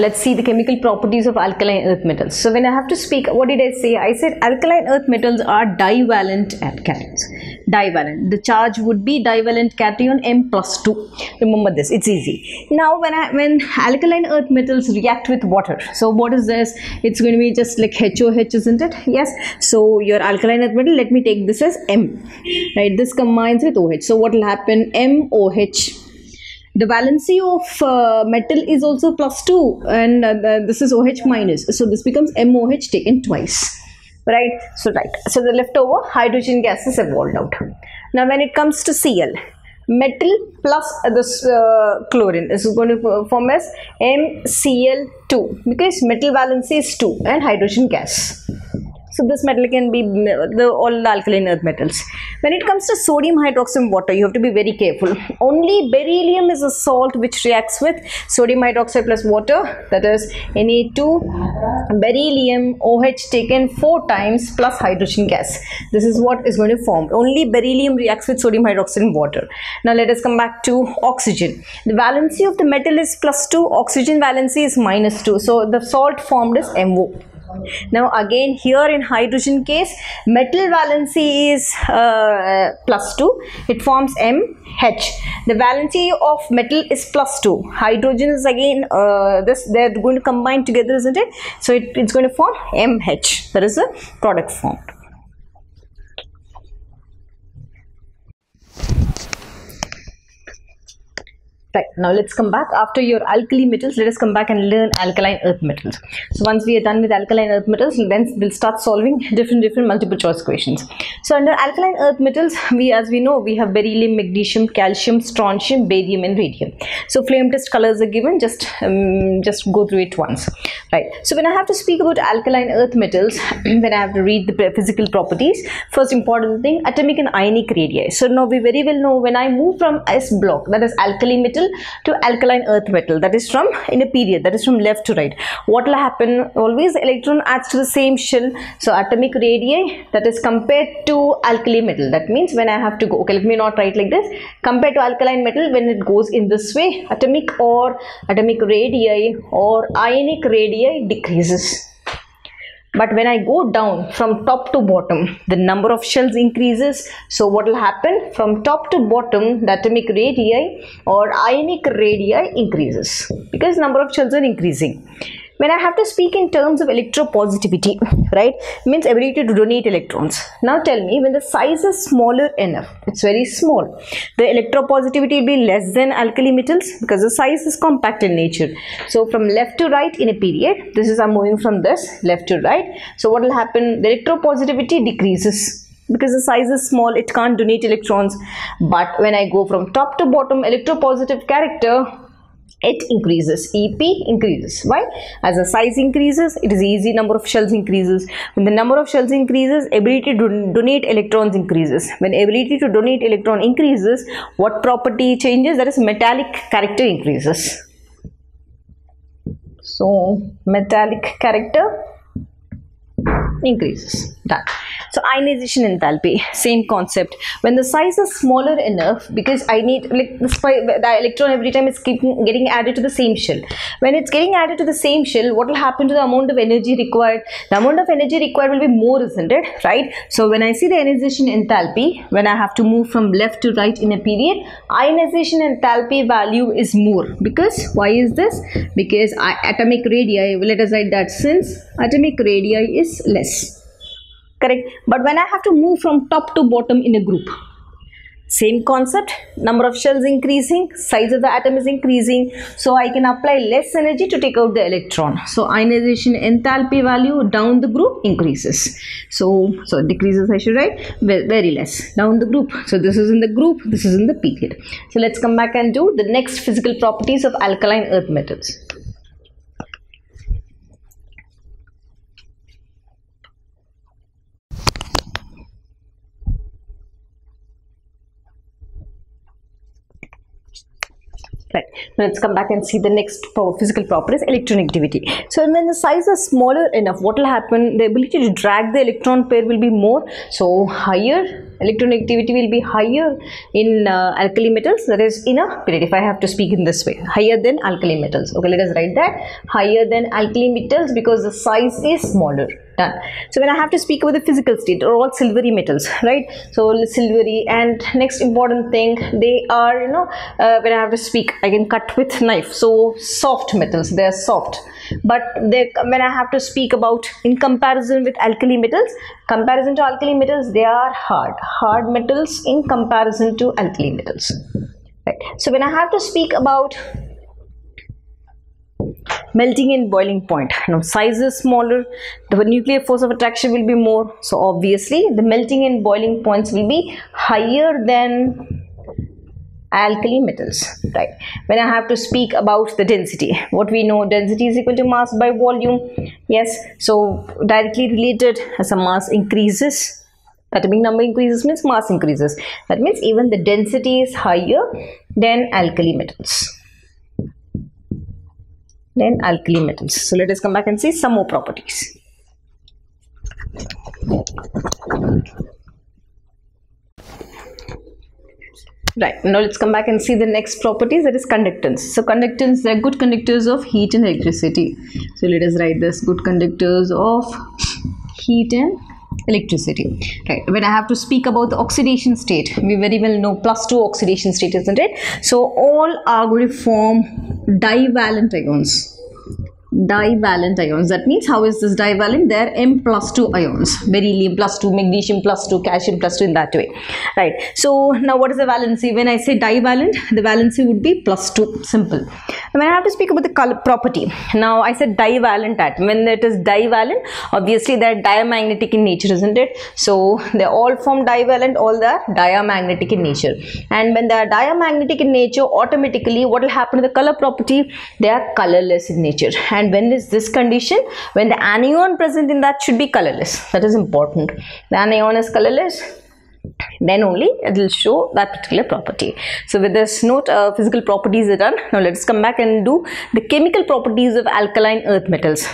let's see the chemical properties of alkaline earth metals. So when I have to speak, what did I say? I said alkaline earth metals are divalent at cations. Divalent. The charge would be divalent cation M plus 2. Remember this, it's easy. Now when I when alkaline earth metals react with water, so what is this? It's going to be just like HOH, isn't it? Yes. So your alkaline earth metal, let me take this as M. Right, this combines with OH. So what will happen? MOH the valency of uh, metal is also plus 2 and uh, this is OH minus. So this becomes MOH taken twice. Right? So right. So the leftover hydrogen gases evolved out. Now when it comes to Cl metal plus this uh, chlorine is going to form as MCl2 because metal valency is 2 and hydrogen gas. So this metal can be the all the alkaline earth metals. When it comes to sodium hydroxide water, you have to be very careful. Only beryllium is a salt which reacts with sodium hydroxide plus water. That is Na2 beryllium OH taken four times plus hydrogen gas. This is what is going to form. Only beryllium reacts with sodium hydroxide and water. Now let us come back to oxygen. The valency of the metal is plus 2. Oxygen valency is minus 2. So the salt formed is MO. Now again here in hydrogen case metal valency is uh, plus 2 it forms MH. The valency of metal is plus 2. Hydrogen is again uh, this they are going to combine together isn't it? So it, it's going to form MH that is a product formed. Right, now let's come back after your alkali metals. Let us come back and learn alkaline earth metals. So once we are done with alkaline earth metals, then we'll start solving different different multiple choice questions. So under alkaline earth metals, we as we know, we have beryllium, magnesium, calcium, strontium, barium and radium. So flame test colors are given, just um, just go through it once. Right, so when I have to speak about alkaline earth metals, when I have to read the physical properties, first important thing, atomic and ionic radii. So now we very well know when I move from S block, that is alkali metal, to alkaline earth metal. That is from in a period that is from left to right. What will happen? Always electron adds to the same shell. So atomic radii that is compared to alkali metal. That means when i have to go okay let me not write like this. Compared to alkaline metal when it goes in this way atomic or atomic radii or ionic radii decreases but when I go down from top to bottom the number of shells increases. So what will happen? From top to bottom the atomic radii or ionic radii increases because number of shells are increasing when I have to speak in terms of electropositivity, right, means ability to donate electrons. Now tell me, when the size is smaller enough, it's very small, the electropositivity will be less than alkali metals because the size is compact in nature. So from left to right in a period, this is I'm moving from this left to right. So what will happen? The electropositivity decreases because the size is small it can't donate electrons but when I go from top to bottom electropositive character it increases. Ep increases. Why? As the size increases it is easy number of shells increases. When the number of shells increases ability to donate electrons increases. When ability to donate electron increases what property changes? That is metallic character increases. So metallic character increases. Done. So ionization enthalpy same concept. When the size is smaller enough because i need like the, the electron every time is keeping getting added to the same shell. When it's getting added to the same shell what will happen to the amount of energy required? The amount of energy required will be more isn't it? Right? So when i see the ionization enthalpy when i have to move from left to right in a period ionization enthalpy value is more. Because why is this? Because I, atomic radii let us write that since atomic radii is less correct. But when I have to move from top to bottom in a group same concept number of shells increasing size of the atom is increasing so I can apply less energy to take out the electron. So ionization enthalpy value down the group increases. So so decreases I should write very less down the group. So this is in the group this is in the period so let's come back and do the next physical properties of alkaline earth metals Right. Now let's come back and see the next physical property is electronegativity. So when the size is smaller enough, what will happen? The ability to drag the electron pair will be more. So higher electronegativity will be higher in uh, alkali metals. That is in a period if i have to speak in this way higher than alkali metals. Okay let us write that. Higher than alkali metals because the size is smaller. Done. So when i have to speak about the physical state they're all silvery metals right? So silvery and next important thing they are you know uh, when i have to speak i can cut with knife. So soft metals they are soft but they when i have to speak about in comparison with alkali metals comparison to alkali metals they are hard. Hard metals in comparison to alkali metals. Right. So when i have to speak about melting and boiling point now size is smaller the nuclear force of attraction will be more. So obviously the melting and boiling points will be higher than alkali metals right? When i have to speak about the density what we know density is equal to mass by volume yes? So directly related as a mass increases atomic number increases means mass increases. That means even the density is higher than alkali metals. Than alkali metals. So let us come back and see some more properties Right, now let's come back and see the next properties that is conductance. So conductance, they are good conductors of heat and electricity. So let us write this good conductors of heat and electricity. Right, when I have to speak about the oxidation state, we very well know plus 2 oxidation state, isn't it? So all are going to form divalent ions divalent ions. That means how is this divalent? They are M plus 2 ions. Beryllium plus 2, magnesium plus 2, calcium plus 2 in that way. Right. So now what is the valency? When I say divalent, the valency would be plus 2. Simple. When I have to speak about the color property. Now I said divalent atom. When it is divalent, obviously they are diamagnetic in nature, isn't it? So they all form divalent, all the diamagnetic in nature. And when they are diamagnetic in nature, automatically what will happen to the color property? They are colorless in nature. And and when is this condition? When the anion present in that should be colorless. That is important. The anion is colorless then only it will show that particular property. So with this note uh, physical properties are done. Now let's come back and do the chemical properties of alkaline earth metals